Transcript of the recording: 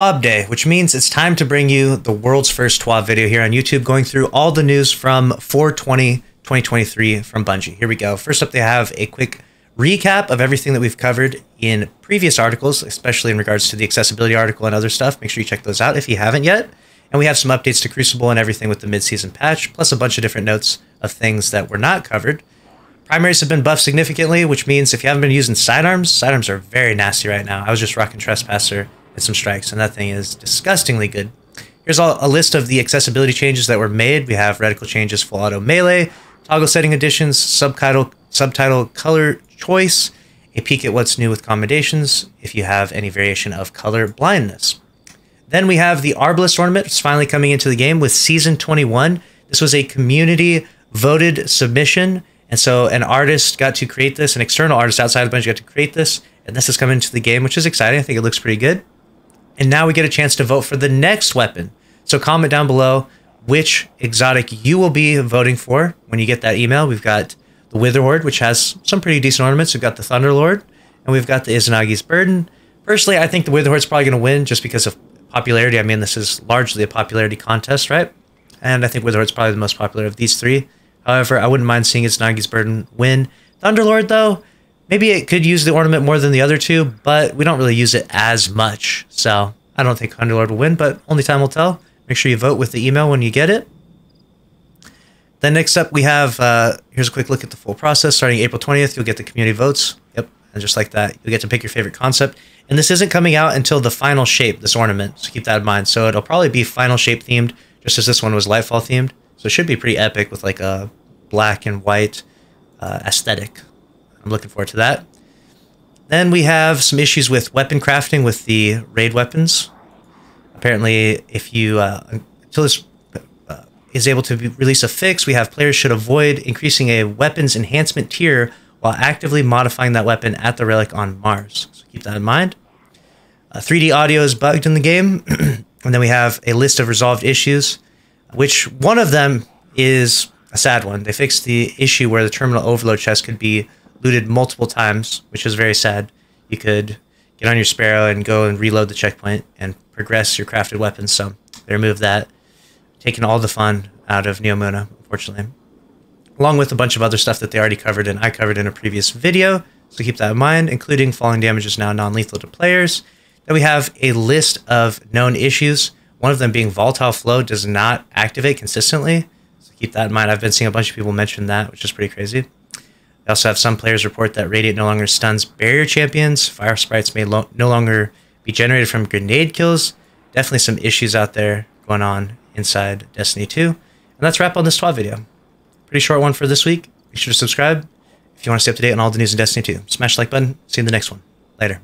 TWAB Day, which means it's time to bring you the world's first TWAB video here on YouTube, going through all the news from 420 2023 from Bungie. Here we go. First up, they have a quick recap of everything that we've covered in previous articles, especially in regards to the accessibility article and other stuff. Make sure you check those out if you haven't yet. And we have some updates to Crucible and everything with the mid-season patch, plus a bunch of different notes of things that were not covered. Primaries have been buffed significantly, which means if you haven't been using sidearms, sidearms are very nasty right now. I was just rocking Trespasser some strikes, and that thing is disgustingly good. Here's a, a list of the accessibility changes that were made. We have reticle changes, full auto melee, toggle setting additions, subtitle subtitle color choice, a peek at what's new with commendations if you have any variation of color blindness. Then we have the Arbalest ornament. It's finally coming into the game with Season 21. This was a community voted submission. And so an artist got to create this, an external artist outside of Bungie got to create this. And this is coming into the game, which is exciting. I think it looks pretty good. And now we get a chance to vote for the next weapon. So comment down below which exotic you will be voting for when you get that email. We've got the Witherhoard, which has some pretty decent ornaments. We've got the Thunderlord, and we've got the Izanagi's Burden. Personally, I think the Witherhoard's probably going to win just because of popularity. I mean, this is largely a popularity contest, right? And I think Witherhoard's probably the most popular of these three. However, I wouldn't mind seeing Izanagi's Burden win. Thunderlord, though, Maybe it could use the ornament more than the other two, but we don't really use it as much. So I don't think Thunderlord will win, but only time will tell. Make sure you vote with the email when you get it. Then next up, we have, uh, here's a quick look at the full process. Starting April 20th, you'll get the community votes. Yep, and just like that, you'll get to pick your favorite concept. And this isn't coming out until the final shape, this ornament, so keep that in mind. So it'll probably be final shape themed, just as this one was Lightfall themed. So it should be pretty epic with like a black and white uh, aesthetic. I'm looking forward to that. Then we have some issues with weapon crafting with the raid weapons. Apparently, if you uh, until this uh, is able to be, release a fix, we have players should avoid increasing a weapons enhancement tier while actively modifying that weapon at the relic on Mars. So keep that in mind. Uh, 3D audio is bugged in the game, and then we have a list of resolved issues, which one of them is a sad one. They fixed the issue where the terminal overload chest could be looted multiple times, which was very sad. You could get on your Sparrow and go and reload the checkpoint and progress your crafted weapons. So they removed that, taking all the fun out of Neomuna, unfortunately. Along with a bunch of other stuff that they already covered and I covered in a previous video. So keep that in mind, including falling damage is now non-lethal to players. Then we have a list of known issues. One of them being volatile flow does not activate consistently. So keep that in mind. I've been seeing a bunch of people mention that, which is pretty crazy. We also have some players report that Radiant no longer stuns barrier champions. Fire sprites may lo no longer be generated from grenade kills. Definitely some issues out there going on inside Destiny 2. And that's wrap on this TWAB video. Pretty short one for this week. Make sure to subscribe if you want to stay up to date on all the news in Destiny 2. Smash the like button. See you in the next one. Later.